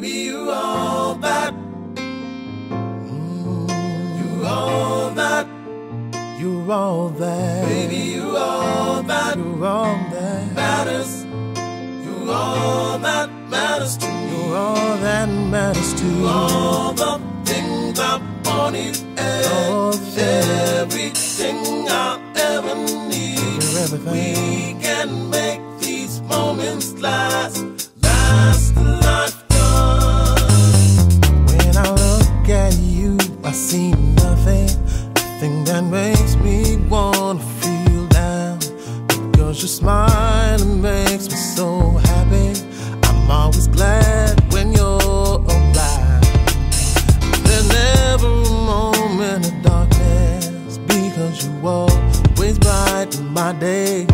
Baby, you all that. You all that. You're all that. Baby, you all that You're all that. matters. You all that matters to me. You're all that matters to me. All the things I wanted and everything I ever need. We can make these moments last makes me wanna feel down. Because your smile makes me so happy. I'm always glad when you're alive. There's never a moment of darkness because you always brighten my day.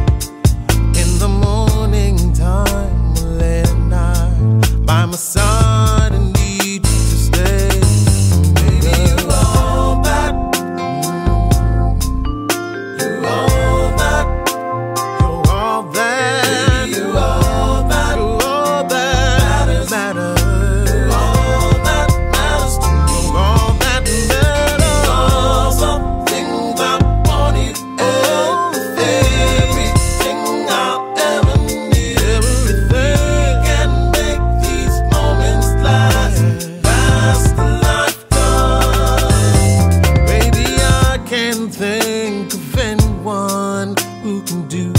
think of anyone who can do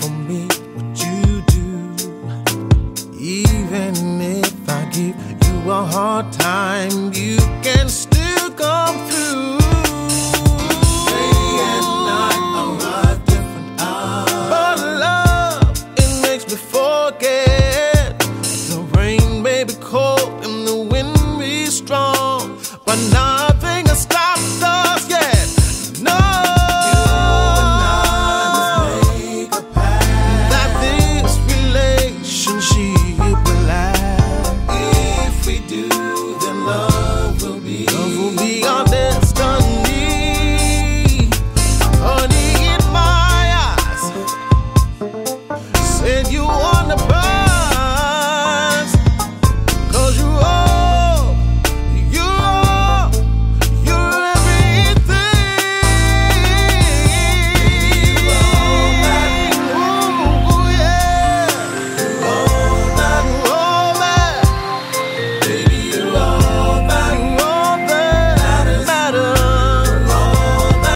for me what you do. Even if I give you a hard time, you can still come through. Day and night different. But love, it makes me forget. The rain may be cold and the wind be strong, but now. you. If we do, then love will be. Love will be